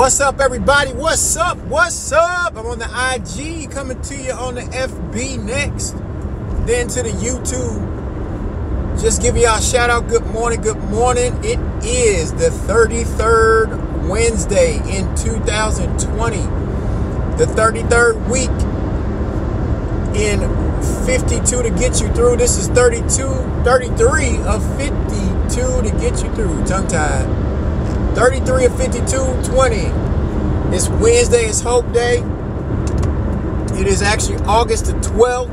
What's up, everybody? What's up? What's up? I'm on the IG coming to you on the FB next, then to the YouTube. Just give y'all a shout out. Good morning. Good morning. It is the 33rd Wednesday in 2020, the 33rd week in 52 to get you through. This is 32, 33 of 52 to get you through. Tongue tied. 33 and 52, 20. It's Wednesday, it's Hope Day. It is actually August the 12th,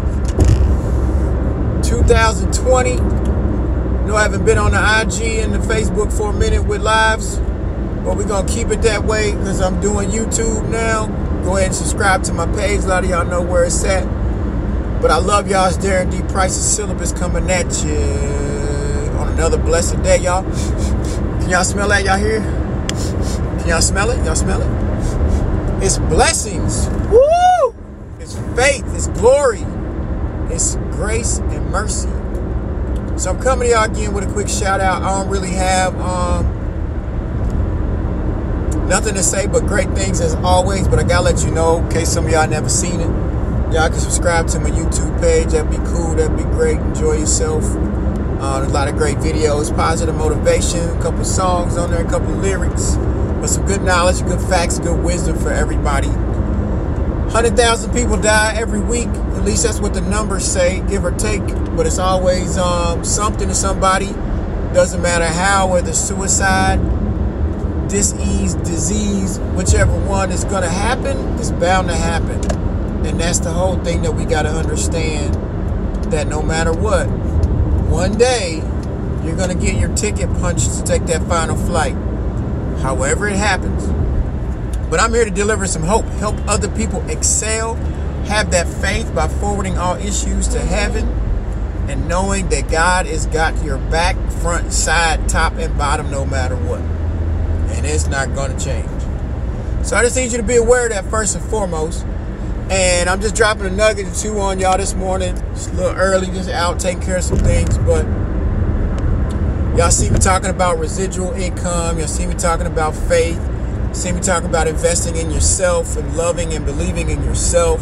2020. You know, I haven't been on the IG and the Facebook for a minute with lives, but we're going to keep it that way because I'm doing YouTube now. Go ahead and subscribe to my page. A lot of y'all know where it's at. But I love y'all. It's Darren D. Price's syllabus coming at you on another blessed day, y'all. Can y'all smell that? Y'all here? Can y'all smell it? Y'all smell it? It's blessings. Woo! It's faith. It's glory. It's grace and mercy. So I'm coming to y'all again with a quick shout out. I don't really have um, nothing to say but great things as always. But I gotta let you know, in case some of y'all never seen it. Y'all can subscribe to my YouTube page. That'd be cool. That'd be great. Enjoy yourself. Uh, a lot of great videos, positive motivation, a couple songs on there, a couple lyrics, but some good knowledge, good facts, good wisdom for everybody. 100,000 people die every week. At least that's what the numbers say, give or take. But it's always um, something to somebody. Doesn't matter how, whether suicide, disease, disease, whichever one is going to happen, it's bound to happen. And that's the whole thing that we got to understand that no matter what, one day you're going to get your ticket punched to take that final flight. However, it happens. But I'm here to deliver some hope, help other people excel, have that faith by forwarding all issues to heaven, and knowing that God has got your back, front, side, top, and bottom no matter what. And it's not going to change. So I just need you to be aware of that first and foremost. And I'm just dropping a nugget or two on y'all this morning. It's a little early, just out taking care of some things. But y'all see me talking about residual income. Y'all see me talking about faith. See me talking about investing in yourself and loving and believing in yourself.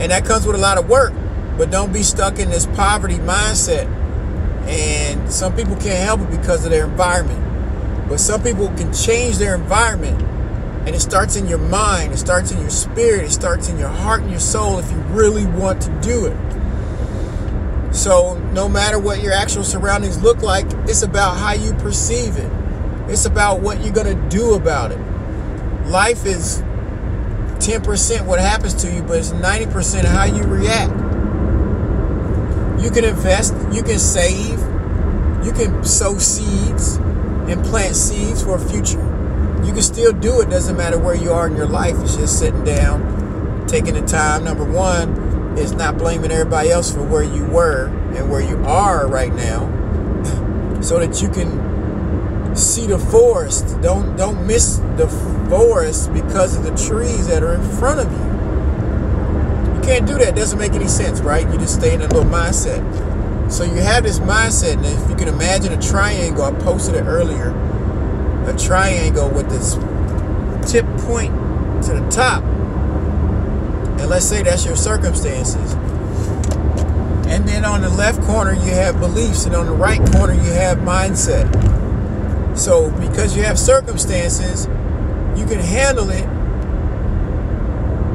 And that comes with a lot of work. But don't be stuck in this poverty mindset. And some people can't help it because of their environment. But some people can change their environment and it starts in your mind, it starts in your spirit, it starts in your heart and your soul if you really want to do it. So, no matter what your actual surroundings look like, it's about how you perceive it. It's about what you're going to do about it. Life is 10% what happens to you, but it's 90% how you react. You can invest, you can save, you can sow seeds and plant seeds for a future you can still do it. Doesn't matter where you are in your life. It's just sitting down, taking the time. Number one is not blaming everybody else for where you were and where you are right now, so that you can see the forest. Don't don't miss the forest because of the trees that are in front of you. You can't do that. It doesn't make any sense, right? You just stay in a little mindset. So you have this mindset, and if you can imagine a triangle, I posted it earlier a triangle with this tip point to the top. And let's say that's your circumstances. And then on the left corner, you have beliefs, and on the right corner, you have mindset. So, because you have circumstances, you can handle it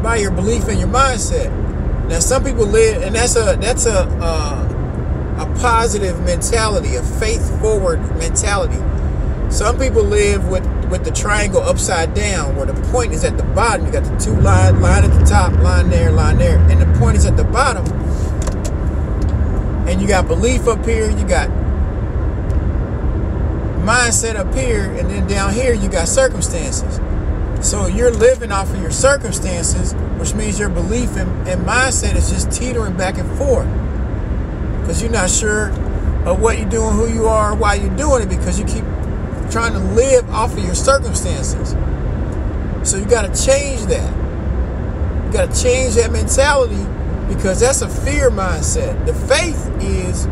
by your belief and your mindset. Now, some people live, and that's a that's a a, a positive mentality, a faith forward mentality. Some people live with, with the triangle upside down, where the point is at the bottom. You got the two line, line at the top, line there, line there, and the point is at the bottom. And you got belief up here, you got mindset up here, and then down here you got circumstances. So you're living off of your circumstances, which means your belief and, and mindset is just teetering back and forth. Because you're not sure of what you're doing, who you are, why you're doing it, because you trying to live off of your circumstances. So you got to change that. You got to change that mentality because that's a fear mindset. The faith is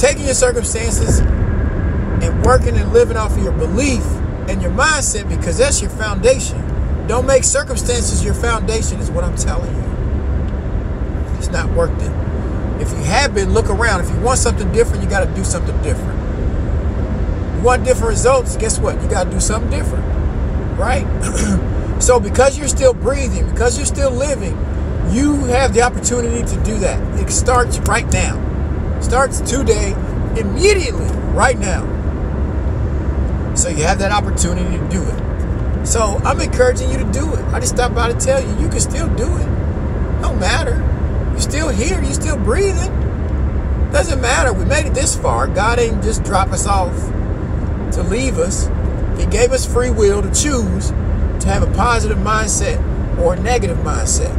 taking your circumstances and working and living off of your belief and your mindset because that's your foundation. Don't make circumstances your foundation, is what I'm telling you. It's not worth it. If you have been, look around. If you want something different, you got to do something different. Want different results, guess what? You got to do something different, right? so because you're still breathing, because you're still living, you have the opportunity to do that. It starts right now. Starts today, immediately, right now. So you have that opportunity to do it. So I'm encouraging you to do it. I just stopped by to tell you, you can still do it. No matter. You're still here. You're still breathing. Doesn't matter. We made it this far. God ain't just drop us off to leave us. He gave us free will to choose to have a positive mindset or a negative mindset.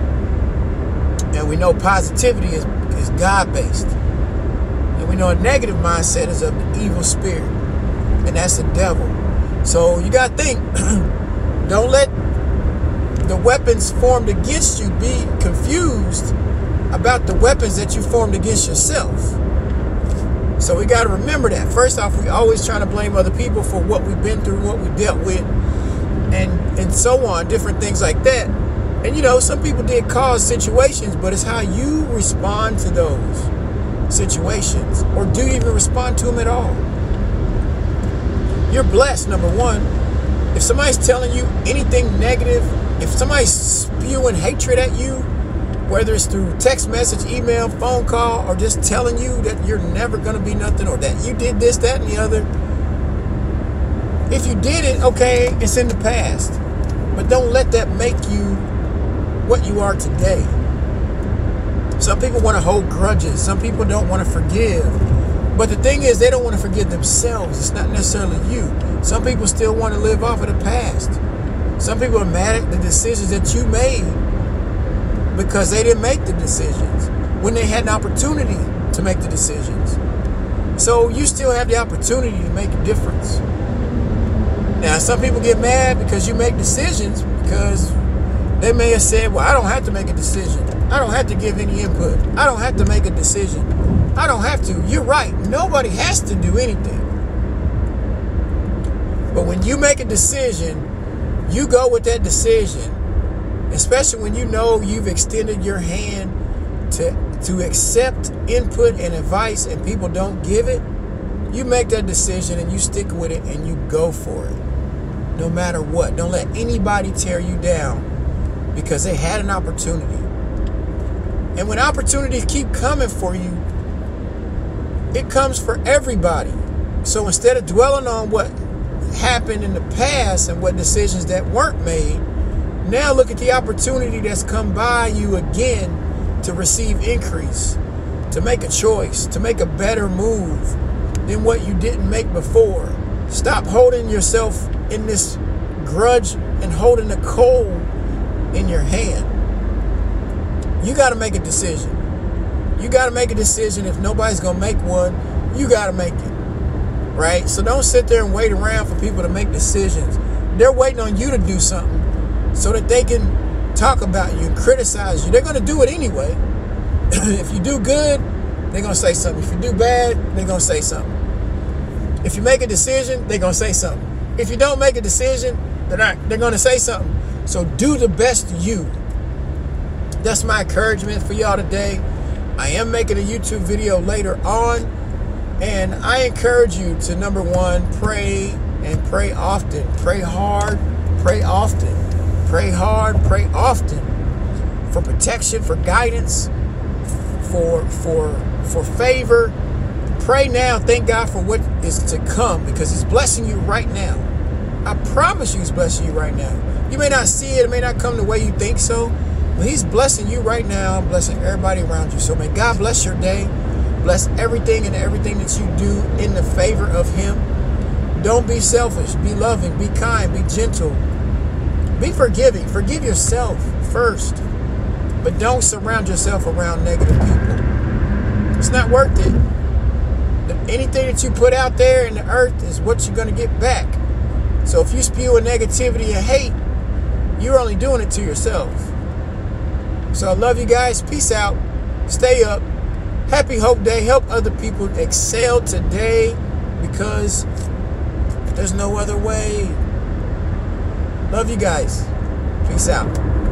And we know positivity is, is God based. And we know a negative mindset is of the evil spirit and that's the devil. So you got to think. don't let the weapons formed against you be confused about the weapons that you formed against yourself. So we got to remember that. First off, we always trying to blame other people for what we've been through, what we dealt with, and and so on, different things like that. And you know, some people did cause situations, but it's how you respond to those situations, or do you even respond to them at all? you're blessed, number one. If somebody's telling you anything negative, if somebody's spewing hatred at you, whether it's through text message, email, phone call, or just telling you that you're never going to be nothing or that you did this, that, and the other, if you did it, okay, it's in the past. But don't let that make you what you are today. Some people want to hold grudges. Some people don't want to forgive. But the thing is, they don't want to forgive themselves. It's not necessarily you. Some people still want to live off of the past. Some people are mad at the decisions that you made because they didn't make the decisions when they had an opportunity to make the decisions. So you still have the opportunity to make a difference. Now, some people get mad because you make decisions because they may have said, Well, I don't have to make a decision. I don't have to give any input. I don't have to make a decision. I don't have to. You're right. Nobody has to do anything. But when you make a decision, you go with that decision, especially when you know you've extended your hand to, to accept input and advice and people don't give it. You make that decision and you stick with it and you go for it. No matter what. Don't let anybody tear you down because they had an opportunity. And when opportunities keep coming for you, it comes for everybody. So instead of dwelling on what happened in the past and what decisions that weren't made, now look at the opportunity that's come by you again to receive increase, to make a choice, to make a better move than what you didn't make before. Stop holding yourself in this grudge and holding the coal in your hand. You got to make a decision. You got to make a decision. If nobody's going to make one, you got to make it. Right? So don't sit there and wait around for people to make decisions. They're waiting on you to do something so that they can talk about you and criticize you. They're going to do it anyway. if you do good, they're going to say something. If you do bad, they're going to say something. If you make a decision, they're going to say something. If you don't make a decision, they're. They're going to say something. So do the best you. That's my encouragement for y'all today. I am making a YouTube video later on, and I encourage you to number one, pray and pray often. Pray hard, pray often. Pray hard, pray often for protection, for guidance, for for for favor. Pray now, thank God for what is to come because He's blessing you right now. I promise you He's blessing you right now. You may not see it, it may not come the way you think so, but He's blessing you right now, blessing everybody around you. So may God bless your day. Bless everything and everything that you do in the favor of Him. Don't be selfish. Be loving. Be kind. Be gentle. Be forgiving. Forgive yourself first. But don't surround yourself around negative people. It's not worth it. Anything that you put out there in the earth is what you're going to get back. So if you spew a negativity and hate, you're only doing it to yourself. So I love you guys. Peace out. Stay up. Happy Hope Day. Help other people excel today because there's no other way. Love you guys. Peace out.